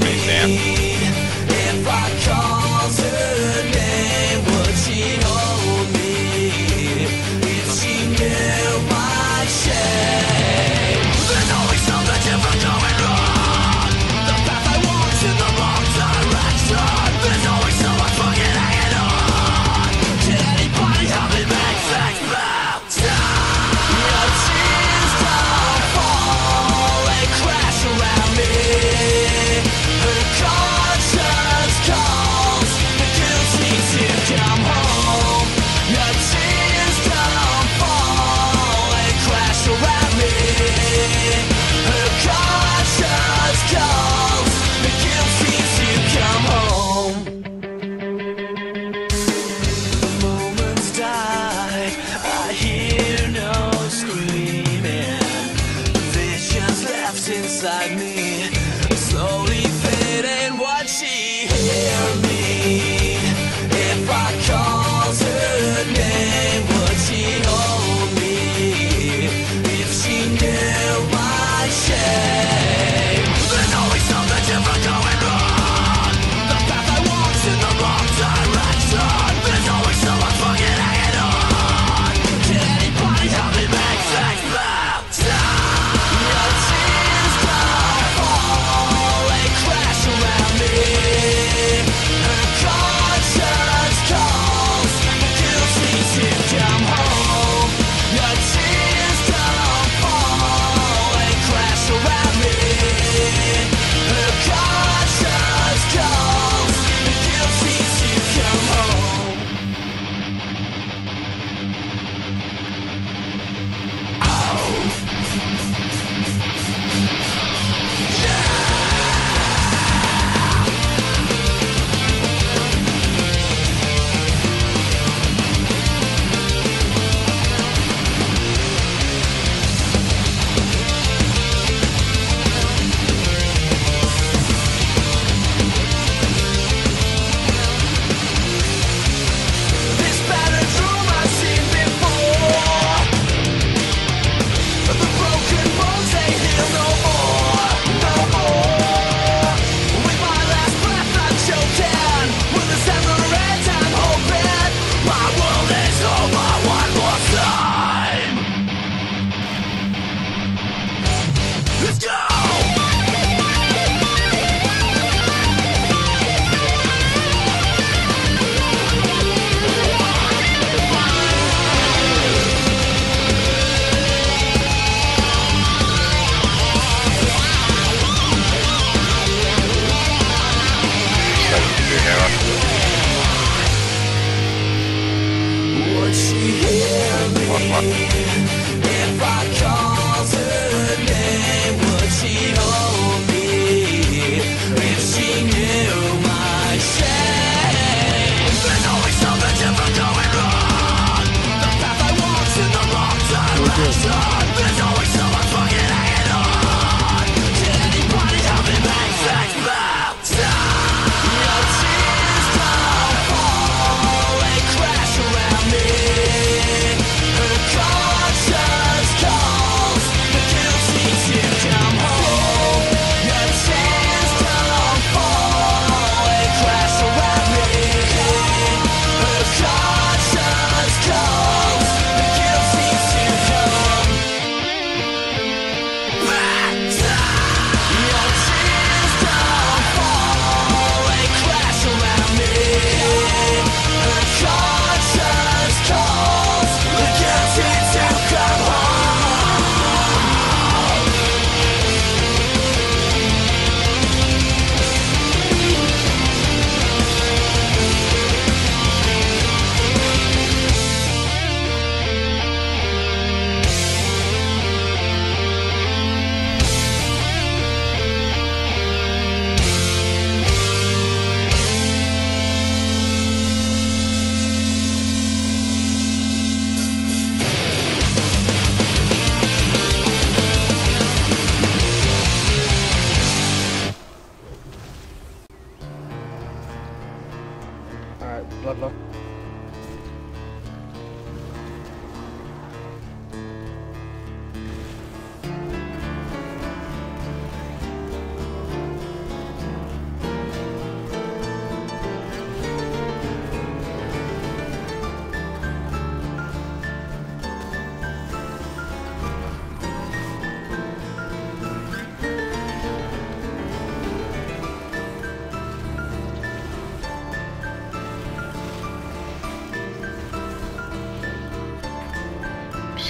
me, Sam. If I called her name, would she know?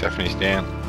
Stephanie's Dan.